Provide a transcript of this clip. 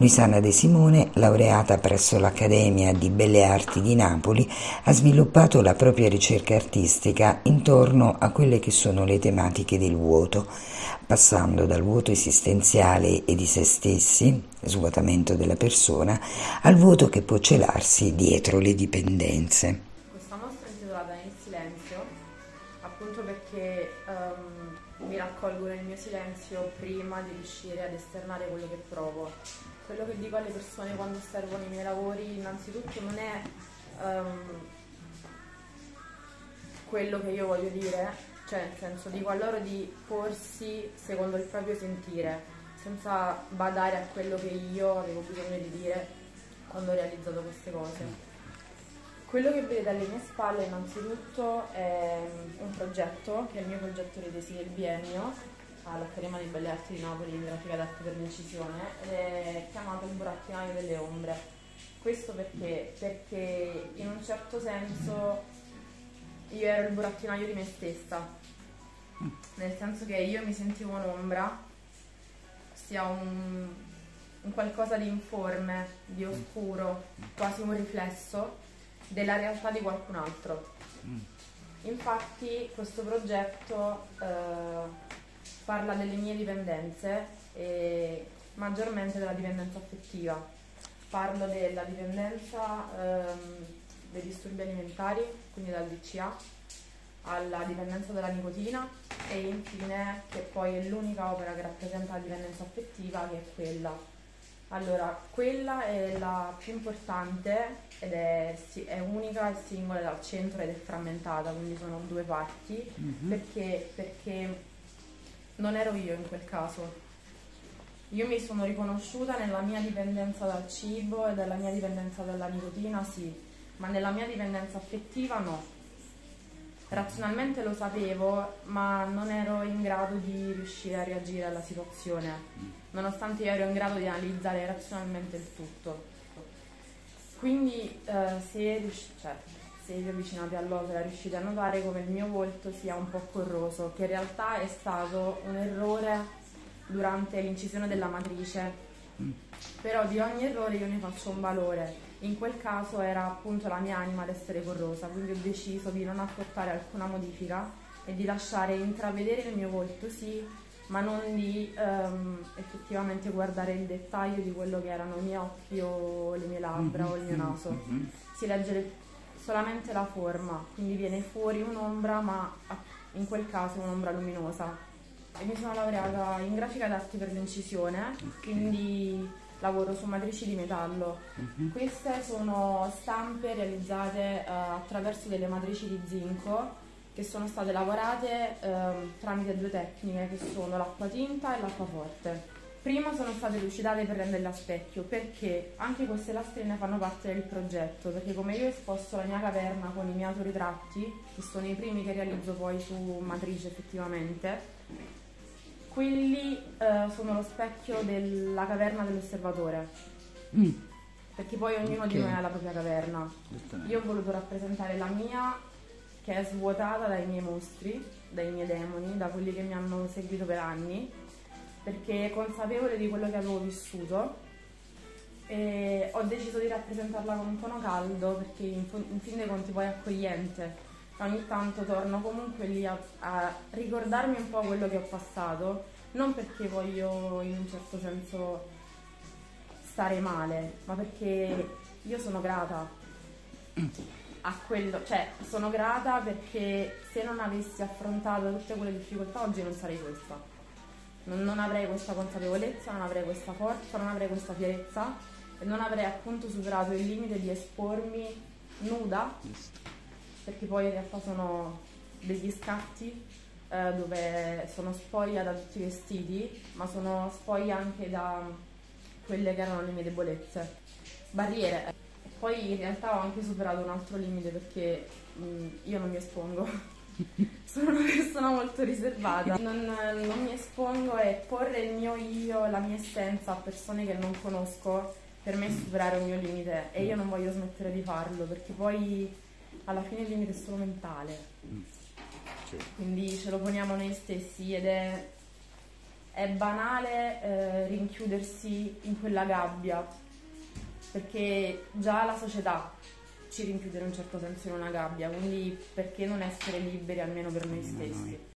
Luisana De Simone, laureata presso l'Accademia di Belle Arti di Napoli, ha sviluppato la propria ricerca artistica intorno a quelle che sono le tematiche del vuoto, passando dal vuoto esistenziale e di se stessi, svuotamento della persona, al vuoto che può celarsi dietro le dipendenze. Questa mostra è intitolata Nel silenzio, appunto perché raccolgo nel mio silenzio prima di riuscire ad esternare quello che provo quello che dico alle persone quando osservano i miei lavori innanzitutto non è um, quello che io voglio dire, cioè nel senso dico a loro di porsi secondo il proprio sentire, senza badare a quello che io avevo bisogno di dire quando ho realizzato queste cose. Quello che vedete alle mie spalle innanzitutto è un progetto, che è il mio progetto di tesi del biennio, all'Accademia di Belle Arti di Napoli in grafica d'arte per l'incisione è chiamato il burattinaio delle ombre. Questo perché? Perché in un certo senso io ero il burattinaio di me stessa, nel senso che io mi sentivo un'ombra, sia un, un qualcosa di informe, di oscuro, quasi un riflesso della realtà di qualcun altro. Mm. Infatti questo progetto eh, parla delle mie dipendenze e maggiormente della dipendenza affettiva. Parlo della dipendenza ehm, dei disturbi alimentari, quindi dal DCA, alla dipendenza dalla nicotina e infine che poi è l'unica opera che rappresenta la dipendenza affettiva che è quella. Allora, quella è la più importante ed è, è unica e singola dal centro ed è frammentata, quindi sono due parti, mm-hmm. perché, perché non ero io in quel caso. Io mi sono riconosciuta nella mia dipendenza dal cibo e dalla mia dipendenza dalla nicotina, sì, ma nella mia dipendenza affettiva no. Razionalmente lo sapevo, ma non ero in grado di riuscire a reagire alla situazione, nonostante io ero in grado di analizzare razionalmente il tutto. Quindi eh, se, cioè, se vi avvicinate all'opera riuscite a notare come il mio volto sia un po' corroso, che in realtà è stato un errore durante l'incisione della matrice. Mm. Però di ogni errore io ne faccio un valore. In quel caso era appunto la mia anima ad essere corrosa, quindi ho deciso di non apportare alcuna modifica e di lasciare intravedere il mio volto, sì, ma non di um, effettivamente guardare il dettaglio di quello che erano i miei occhi o le mie labbra mm-hmm. o il mio naso. Mm-hmm. Si legge solamente la forma, quindi viene fuori un'ombra ma in quel caso un'ombra luminosa. E mi sono laureata in grafica d'arte per l'incisione, quindi lavoro su matrici di metallo. Uh-huh. Queste sono stampe realizzate uh, attraverso delle matrici di zinco che sono state lavorate uh, tramite due tecniche che sono l'acqua tinta e l'acqua forte. Prima sono state lucidate per renderle a specchio perché anche queste lastrine fanno parte del progetto, perché come io ho esposto la mia caverna con i miei autoritratti, che sono i primi che realizzo poi su matrice effettivamente, quelli eh, sono lo specchio della caverna dell'osservatore. Mm. Perché poi ognuno okay. di noi ha la propria caverna. Io ho voluto rappresentare la mia che è svuotata dai miei mostri, dai miei demoni, da quelli che mi hanno seguito per anni perché consapevole di quello che avevo vissuto e ho deciso di rappresentarla con un tono caldo perché in, in fin dei conti poi è accogliente. Ogni tanto torno comunque lì a, a ricordarmi un po' quello che ho passato, non perché voglio in un certo senso stare male, ma perché io sono grata a quello, cioè sono grata perché se non avessi affrontato tutte quelle difficoltà oggi non sarei questa. Non, non avrei questa consapevolezza, non avrei questa forza, non avrei questa fierezza e non avrei appunto superato il limite di espormi nuda, perché poi in realtà sono degli scatti eh, dove sono spoglia da tutti i vestiti, ma sono spoglia anche da quelle che erano le mie debolezze, barriere. Poi in realtà ho anche superato un altro limite perché mh, io non mi espongo. sono una persona molto riservata, non, non, mi espongo e porre il mio io, la mia essenza a persone che non conosco per me è superare un mio limite e io non voglio smettere di farlo perché poi alla fine il limite è solo mentale. Quindi ce lo poniamo noi stessi ed è è banale eh, rinchiudersi in quella gabbia, perché già la società ci rinchiude in un certo senso in una gabbia, quindi perché non essere liberi almeno per noi stessi?